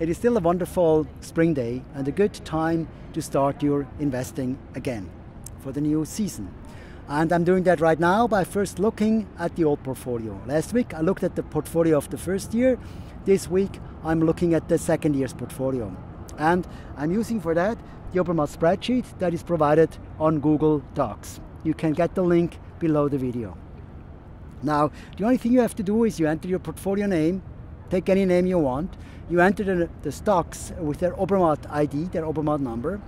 it is still a wonderful spring day and a good time to start your investing again for the new season. And I'm doing that right now by first looking at the old portfolio. Last week I looked at the portfolio of the first year. This week I'm looking at the second year's portfolio. And I'm using for that the Obermatt spreadsheet that is provided on Google Docs. You can get the link below the video. Now, the only thing you have to do is you enter your portfolio name, take any name you want, you enter the, the stocks with their Obermatt ID, their Obermatt number,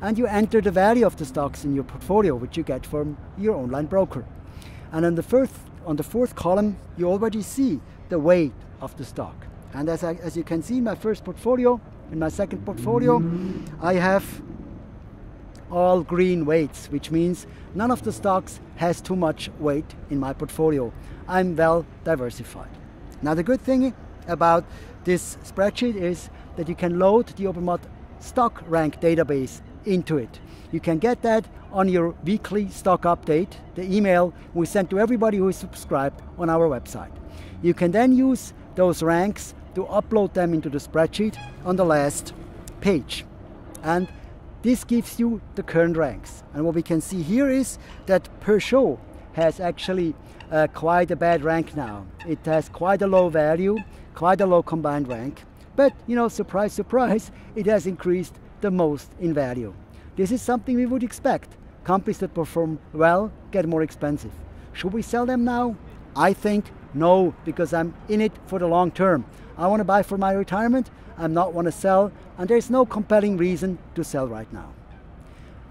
and you enter the value of the stocks in your portfolio, which you get from your online broker. And on the first, on the fourth column, you already see the weight of the stock. And as, I, as you can see my first portfolio, in my second portfolio, I have all green weights, which means none of the stocks has too much weight in my portfolio. I'm well diversified. Now the good thing about this spreadsheet is that you can load the Obermatt stock rank database into it. You can get that on your weekly stock update, the email we send to everybody who is subscribed on our website. You can then use those ranks to upload them into the spreadsheet on the last page. And this gives you the current ranks. And what we can see here is that Peugeot has actually uh, quite a bad rank now. It has quite a low value quite a low combined rank. But, you know, surprise, surprise, it has increased the most in value. This is something we would expect. Companies that perform well get more expensive. Should we sell them now? I think no, because I'm in it for the long term. I want to buy for my retirement, I'm not want to sell, and there's no compelling reason to sell right now.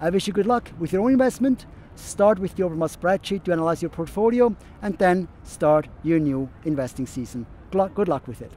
I wish you good luck with your own investment. Start with the Obermatt spreadsheet to analyze your portfolio, and then start your new investing season good luck with it.